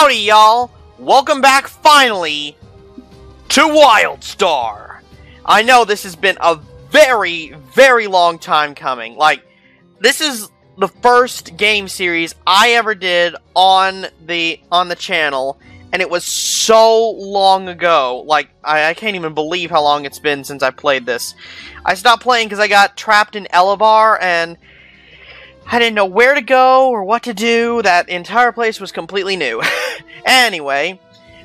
Howdy, y'all! Welcome back finally to Wildstar. I know this has been a very, very long time coming. Like, this is the first game series I ever did on the on the channel, and it was so long ago. Like, I, I can't even believe how long it's been since I played this. I stopped playing because I got trapped in Ellevar, and I didn't know where to go or what to do. That entire place was completely new. anyway,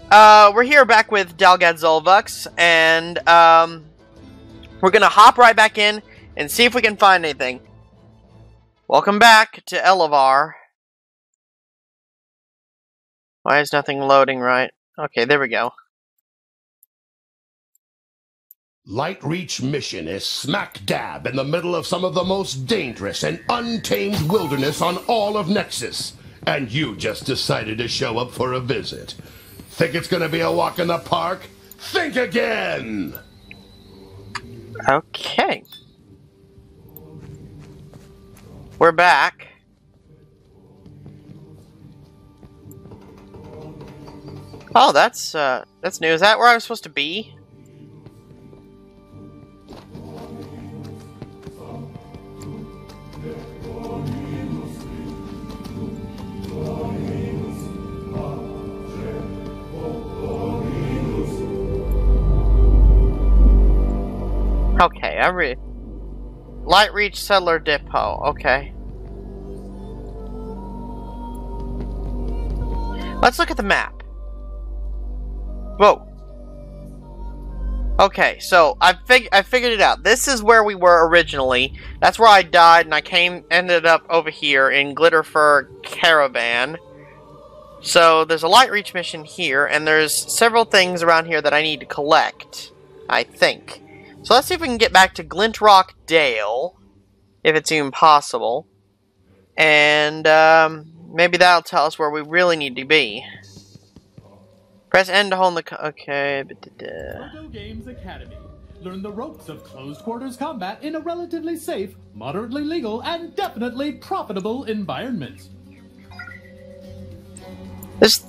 uh, we're here back with Dalgad Zulvux, and um, we're gonna hop right back in and see if we can find anything. Welcome back to Ellevar. Why is nothing loading right? Okay, there we go. Light Reach Mission is smack dab in the middle of some of the most dangerous and untamed wilderness on all of Nexus. And you just decided to show up for a visit. Think it's gonna be a walk in the park? Think again! Okay. We're back. Oh, that's uh that's new. Is that where I was supposed to be? Okay, I re Light Reach Settler Depot. Okay. Let's look at the map. Whoa. Okay, so I fig I figured it out. This is where we were originally. That's where I died, and I came ended up over here in Glitterfur Caravan. So there's a light reach mission here, and there's several things around here that I need to collect. I think. So let's see if we can get back to Glintrock Dale, if it's even possible. And um, maybe that'll tell us where we really need to be. Press N to hold the. okay. Proto Games Academy. Learn the ropes of closed quarters combat in a relatively safe, moderately legal, and definitely profitable environment. This.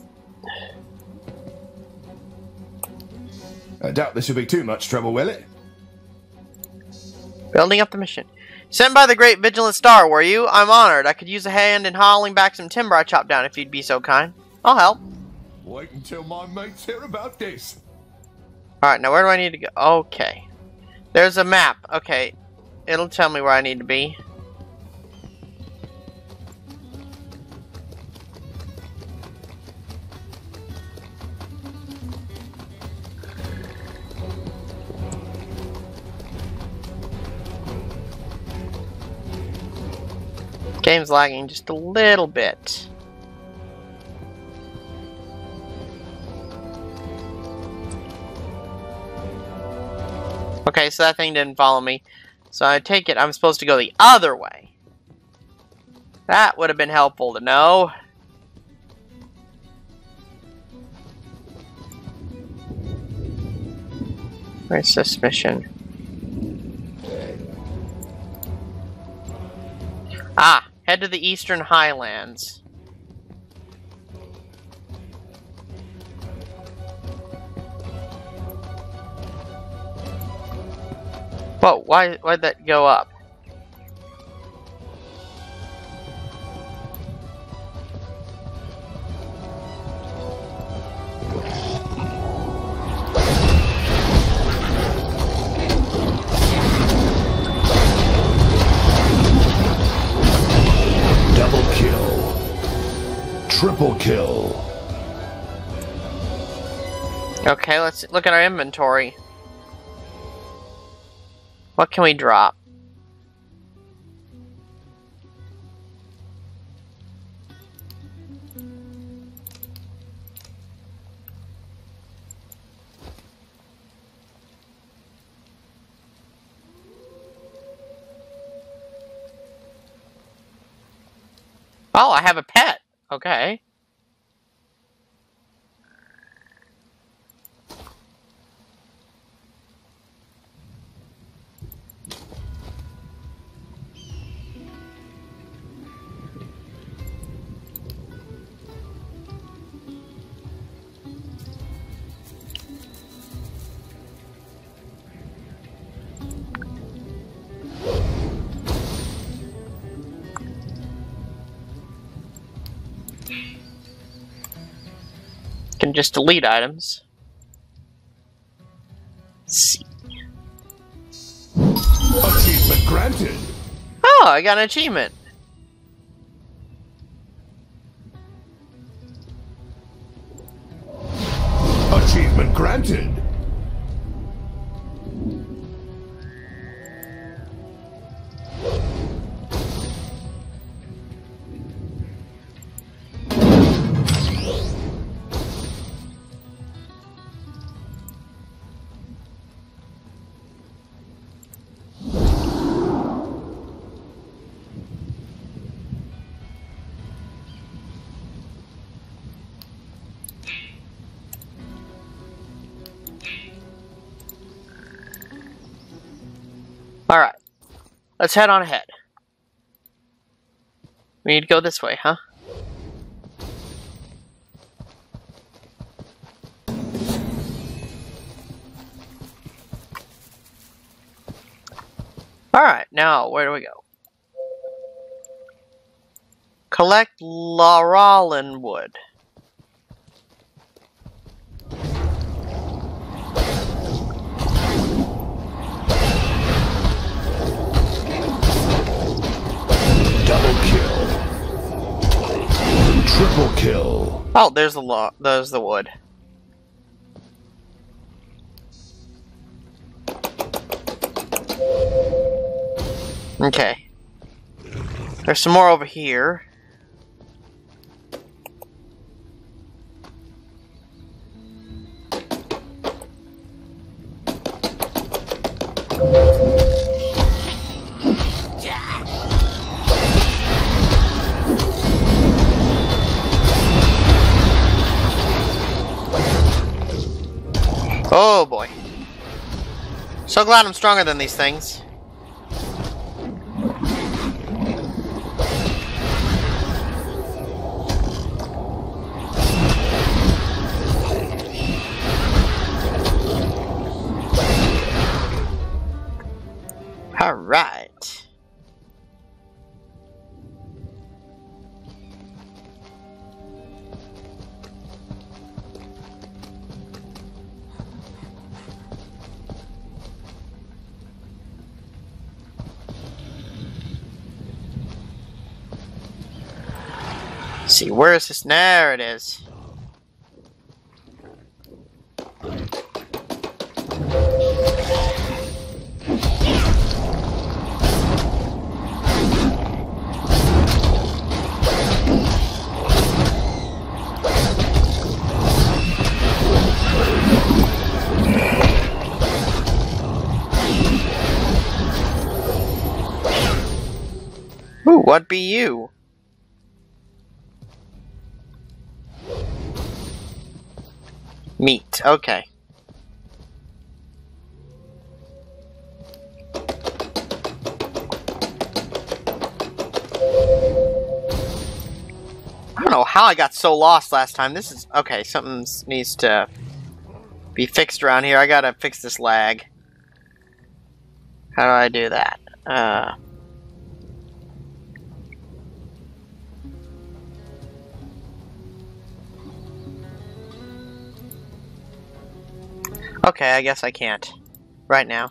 I doubt this will be too much trouble, will it? Building up the mission. Sent by the great Vigilant Star, were you? I'm honored. I could use a hand in hauling back some timber I chopped down if you'd be so kind. I'll help. Wait until my mates hear about this. Alright, now where do I need to go? Okay. There's a map. Okay. It'll tell me where I need to be. Game's lagging just a little bit. Okay, so that thing didn't follow me. So I take it I'm supposed to go the other way. That would have been helpful to know. Where's this mission? Ah, head to the Eastern Highlands. Whoa, why, why'd that go up? Triple kill. Okay, let's look at our inventory. What can we drop? Oh, I have a pet. Okay. Can just delete items. Let's see. Achievement granted. Oh, I got an achievement. Let's head on ahead. We need to go this way, huh? Alright, now where do we go? Collect Laurelin wood. Triple kill. Oh, there's the law. There's the wood. Okay. There's some more over here. Oh boy. So glad I'm stronger than these things. See, where is this? There it is. Ooh, what be you? Meat, okay. I don't know how I got so lost last time. This is okay. Something needs to be fixed around here. I gotta fix this lag. How do I do that? Uh. Okay, I guess I can't. Right now.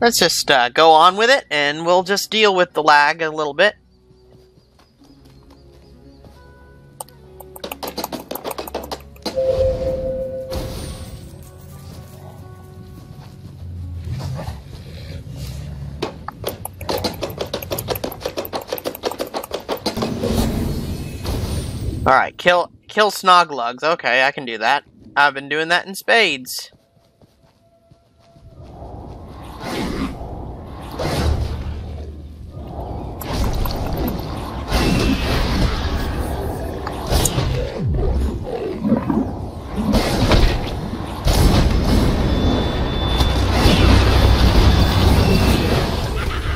Let's just uh, go on with it, and we'll just deal with the lag a little bit. Alright, kill kill snoglugs. Okay, I can do that. I've been doing that in spades.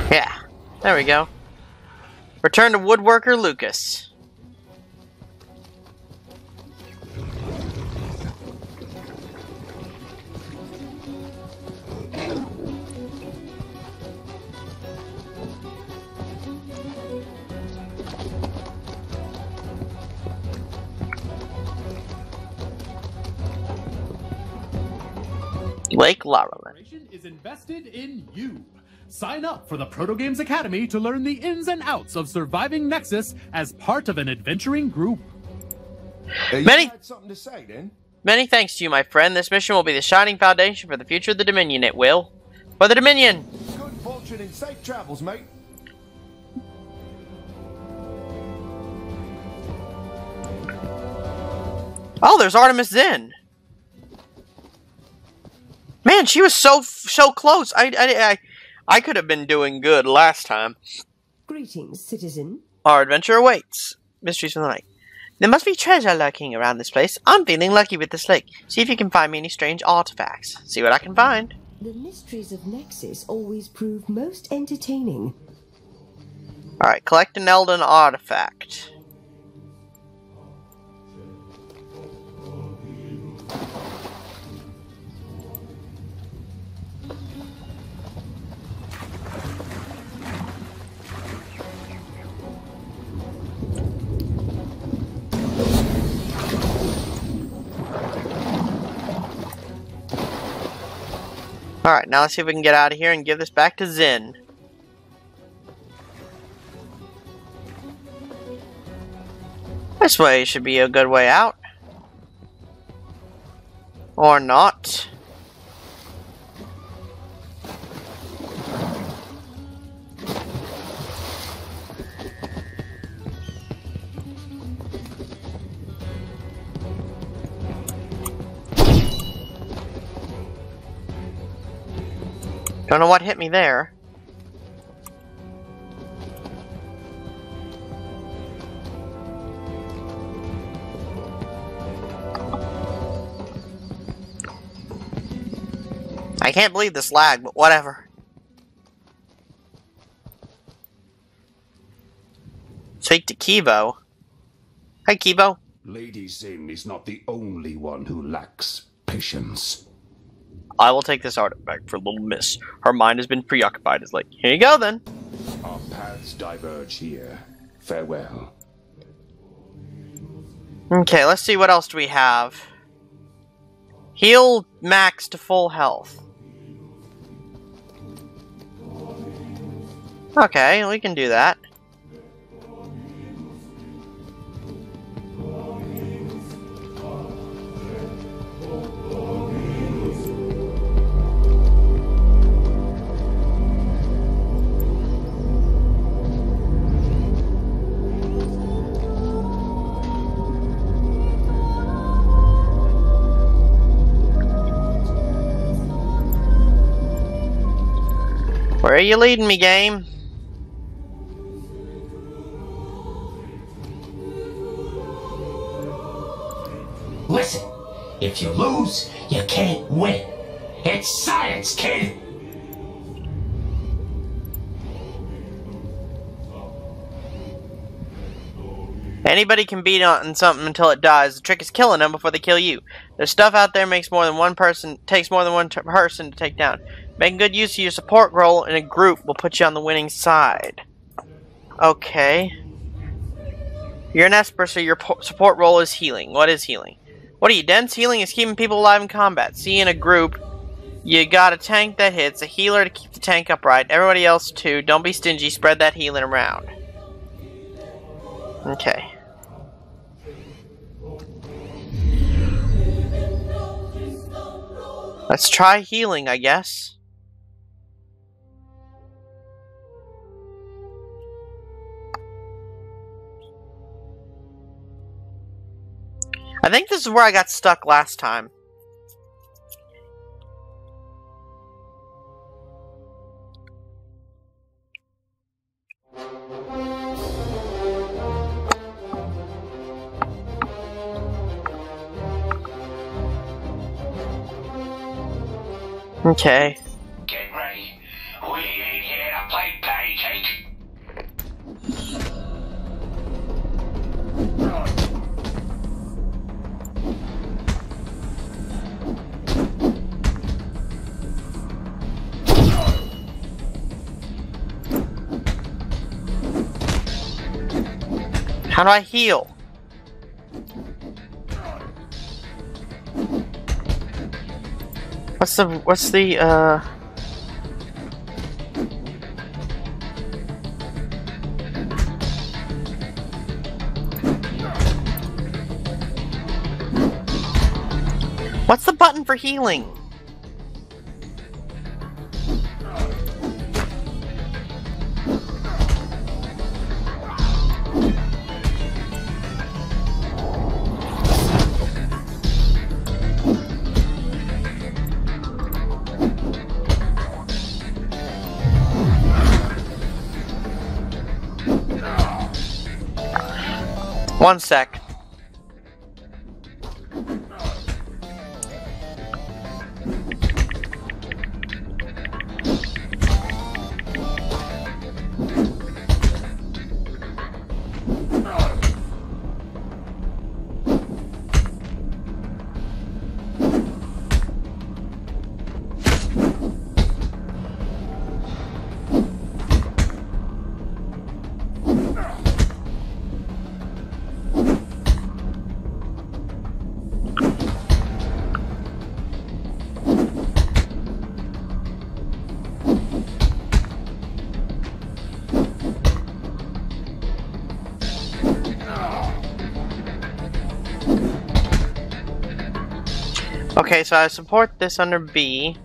Yeah, there we go. Return to woodworker Lucas. Lake Laraland. Corporation is invested in you. Sign up for the Proto Games Academy to learn the ins and outs of surviving Nexus as part of an adventuring group. You Many- had something to say then? Many thanks to you, my friend. This mission will be the shining foundation for the future of the Dominion, it will. For the Dominion! Good fortune and safe travels, mate. Oh, there's Artemis Zin. Man, she was so so close. I I I, I could have been doing good last time. Greetings, citizen. Our adventure awaits. Mysteries from the night. There must be treasure lurking around this place. I'm feeling lucky with this lake. See if you can find me any strange artifacts. See what I can find. The mysteries of Nexus always prove most entertaining. Alright, collect an Eldan artifact. Alright, now let's see if we can get out of here and give this back to Zin. This way should be a good way out. Or not. Don't know what hit me there. I can't believe this lag, but whatever. Take to Kivo. Hi, Kivo. Lady Zin is not the only one who lacks patience. I will take this artifact for little miss. Her mind has been preoccupied. It's like, here you go then. Our paths diverge here. Farewell. Okay, let's see what else do we have. Heal max to full health. Okay, we can do that. Where you leading me, game? Listen, if you lose, you can't win. It's science, kid. Anybody can beat on something until it dies. The trick is killing them before they kill you. There's stuff out there makes more than one person takes more than one person to take down. Making good use of your support role in a group will put you on the winning side. Okay. You're an Esper, so your support role is healing. What is healing? What are you, dense? Healing is keeping people alive in combat. See, in a group, you got a tank that hits, a healer to keep the tank upright, everybody else too. Don't be stingy, spread that healing around. Okay. Let's try healing, I guess. I think this is where I got stuck last time. Okay. Get ready. We ain't here to play patty cake. How do I heal? What's the what's the uh What's the button for healing? One sec. Okay, so I support this under B.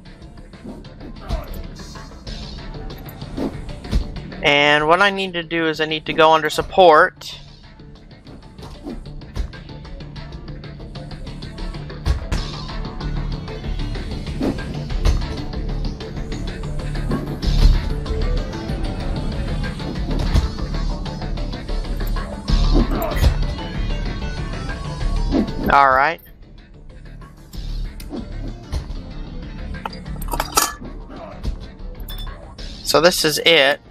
And what I need to do is I need to go under support. So this is it.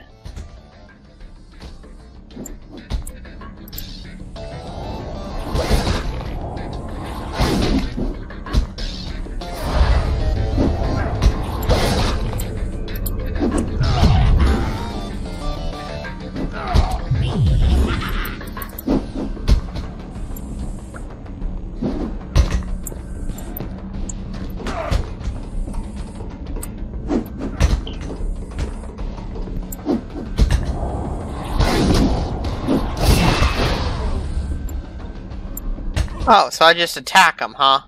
Oh, so I just attack them, huh?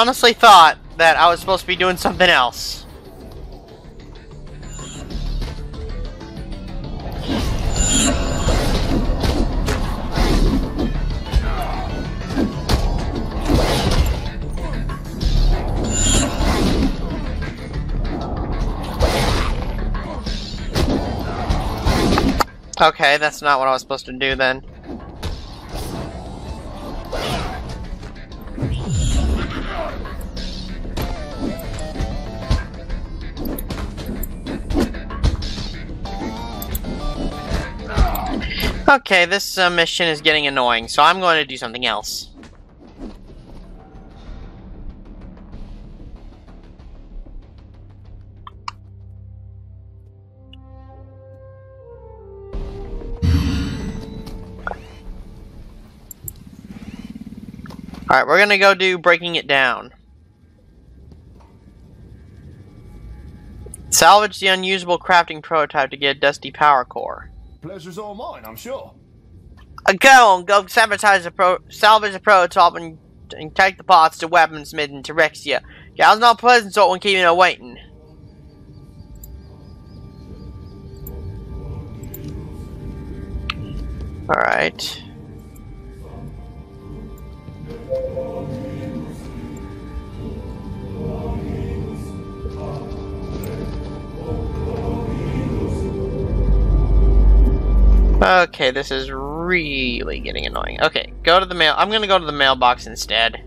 Honestly thought that I was supposed to be doing something else. Okay, that's not what I was supposed to do then. Okay, this uh, mission is getting annoying, so I'm going to do something else. Alright, we're gonna go do breaking it down. Salvage the unusable crafting prototype to get a dusty power core. Pleasure's all mine, I'm sure. Uh, go on, go sabotage the pro salvage the prototype and, and take the parts to weaponsmith in Terexia. Gal's not pleasant so when keeping her waiting. Alright. Okay, this is really getting annoying. Okay, go to the mail. I'm gonna go to the mailbox instead.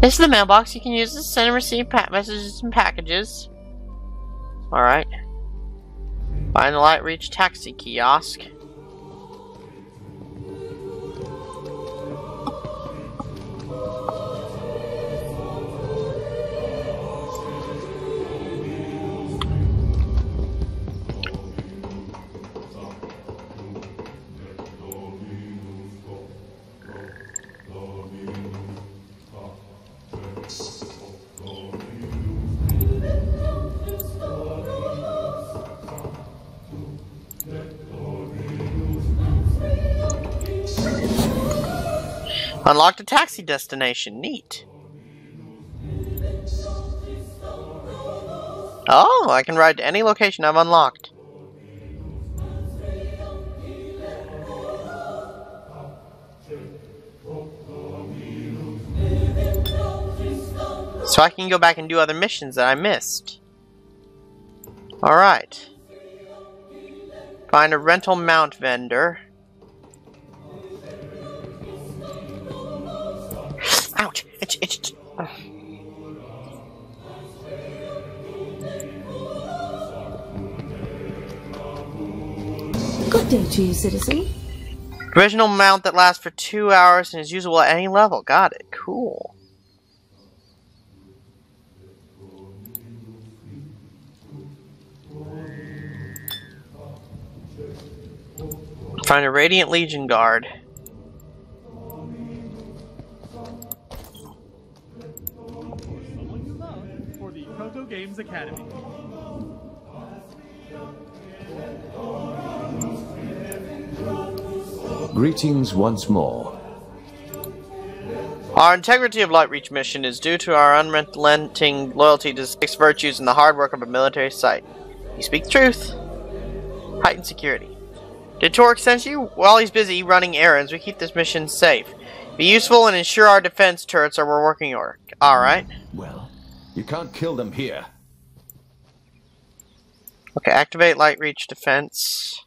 This is the mailbox. You can use to send and receive pat messages and packages. Alright. Find the light reach taxi kiosk. Unlocked a taxi destination. Neat. Oh, I can ride to any location I've unlocked. So I can go back and do other missions that I missed. Alright. Find a rental mount vendor. Ouch! Itch, itch. Good day to you, citizen. Original mount that lasts for two hours and is usable at any level. Got it. Cool. Find a Radiant Legion guard. Greetings once more. Our integrity of Lightreach mission is due to our unrelenting loyalty to six virtues and the hard work of a military site. You speak the truth. Heightened security. Did Torik send you? While he's busy running errands, we keep this mission safe. Be useful and ensure our defense turrets are working order. Alright. Well, you can't kill them here. Okay, activate light reach defense.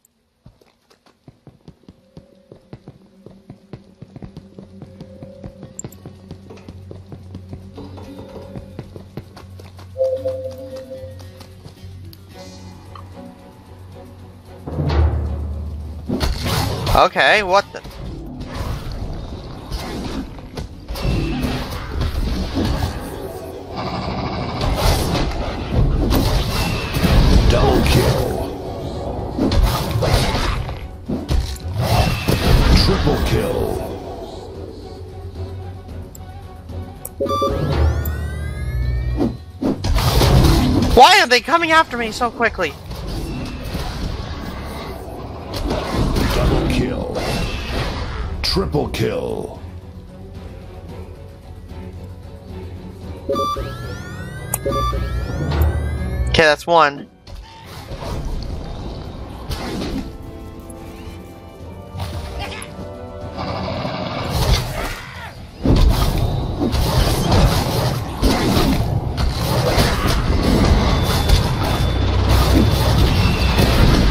Okay, what the? Double kill. Triple kill. Why are they coming after me so quickly? Triple kill. Okay, that's one.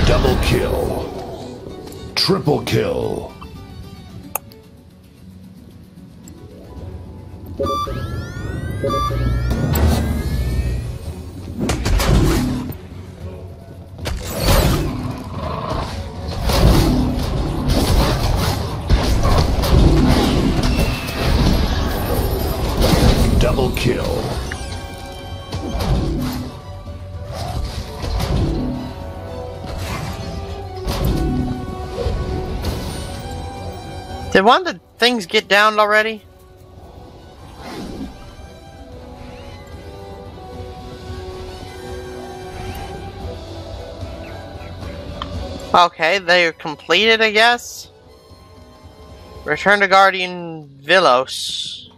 Double kill. Triple kill. Double kill. Did one of the things get downed already? Okay, they're completed, I guess. Return to Guardian Villos.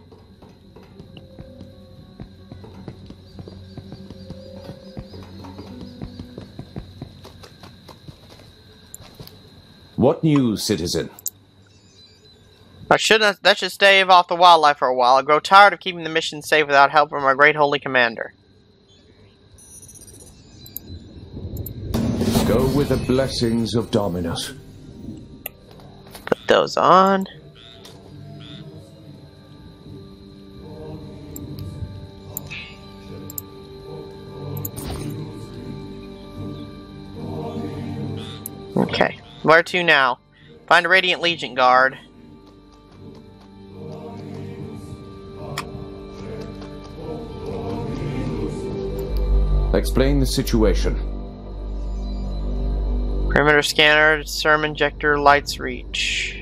What news, citizen? I shouldn't. That should stave off the wildlife for a while. I grow tired of keeping the mission safe without help from our great holy commander. with the blessings of Dominus. Put those on. Okay, where to now? Find a Radiant Legion guard. Explain the situation. Perimeter scanner, serum injector, lights reach.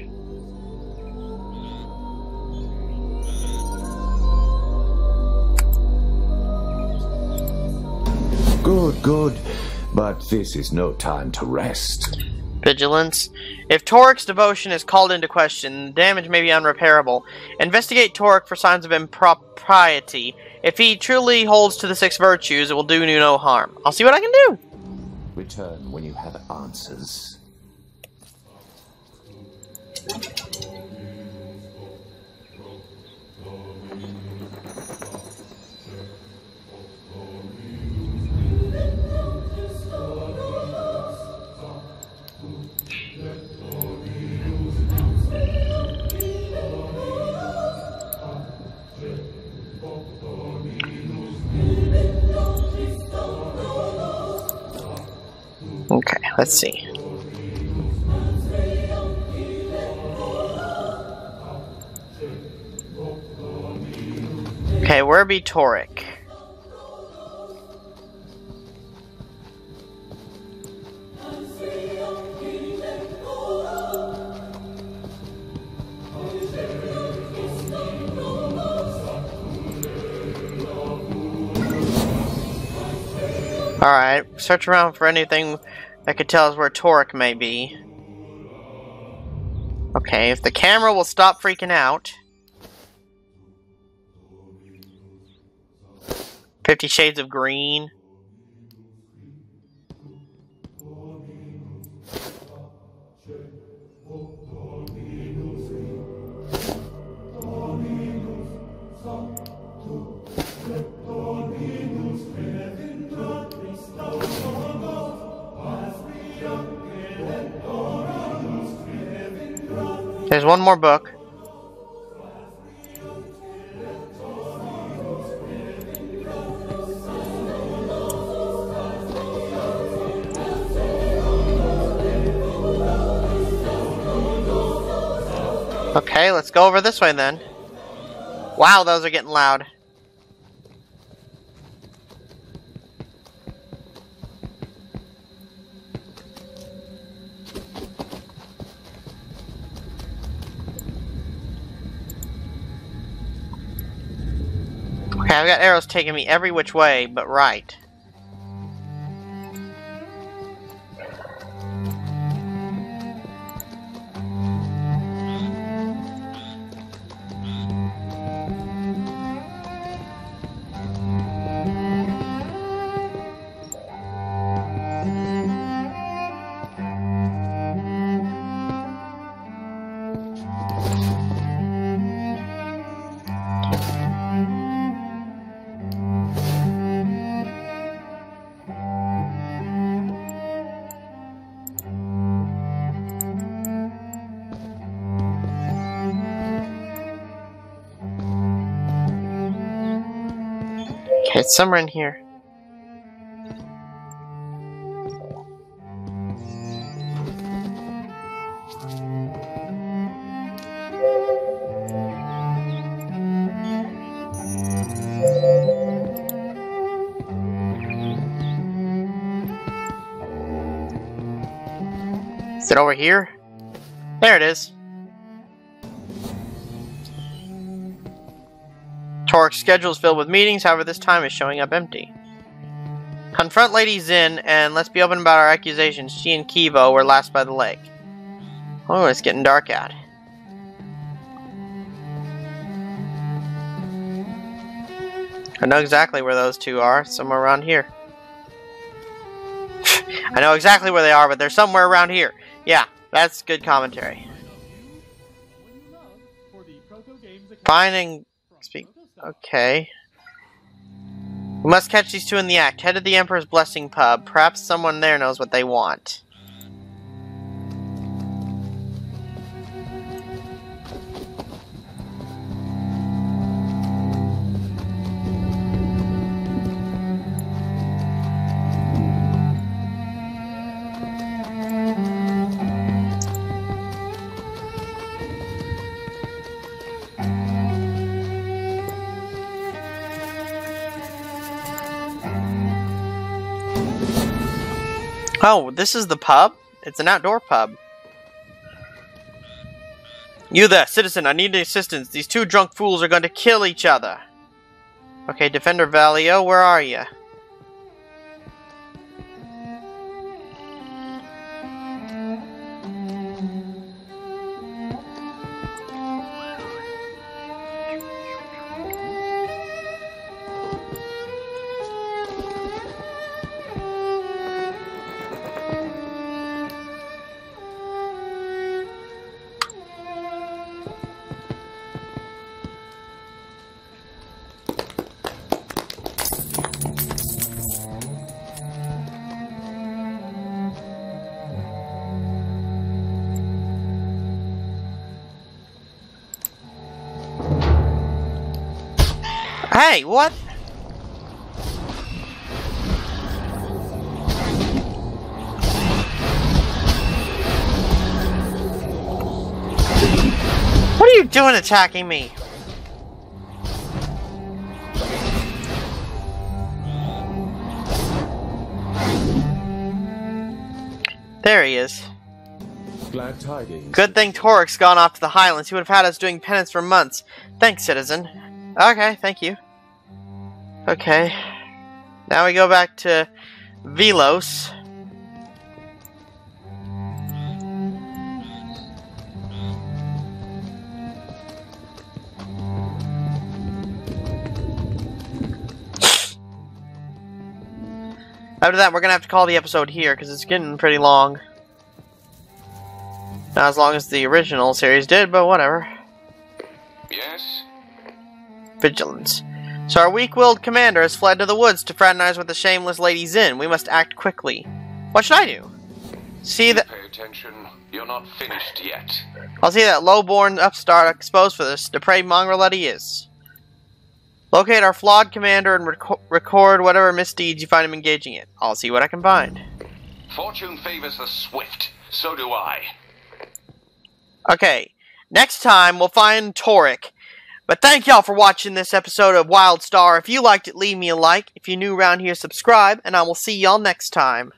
Good, good. But this is no time to rest. Vigilance. If Torik's devotion is called into question, the damage may be unrepairable. Investigate Torik for signs of impropriety. If he truly holds to the six virtues, it will do you no harm. I'll see what I can do. Return when you have answers. Okay, let's see. Okay, where be Torik? Alright, search around for anything that could tell us where Torik may be. Okay, if the camera will stop freaking out. Fifty Shades of Green. There's one more book. Okay, let's go over this way then. Wow, those are getting loud. Okay, I've got arrows taking me every which way but right. It's somewhere in here. Is it over here? There it is. Schedule is filled with meetings, however, this time is showing up empty. Confront Lady Zin, and let's be open about our accusations. She and Kivo were last by the lake. Oh, it's getting dark out. I know exactly where those two are, somewhere around here. I know exactly where they are, but they're somewhere around here. Yeah, that's good commentary. Finding. Okay. We must catch these two in the act. Head to the Emperor's Blessing Pub. Perhaps someone there knows what they want. Oh, this is the pub? It's an outdoor pub. You there, citizen, I need assistance. These two drunk fools are going to kill each other. Okay, Defender Valio, where are you? Hey, what? What are you doing attacking me? There he is. Glad tidings. Good thing Torik's gone off to the Highlands. He would have had us doing penance for months. Thanks, citizen. Okay, thank you. Okay. Now we go back to Velos. After that, we're gonna have to call the episode here because it's getting pretty long. Not as long as the original series did, but whatever. Yes? Vigilance. So our weak-willed commander has fled to the woods to fraternize with the shameless Lady Zin. We must act quickly. What should I do? See that Pay attention. You're not finished yet. I'll see that low-born upstart exposed for this depraved mongrel that he is. Locate our flawed commander and reco- record whatever misdeeds you find him engaging in. I'll see what I can find. Fortune favors the swift. So do I. Okay, next time we'll find Torik. But thank y'all for watching this episode of WildStar. If you liked it, leave me a like. If you're new around here, subscribe, and I will see y'all next time.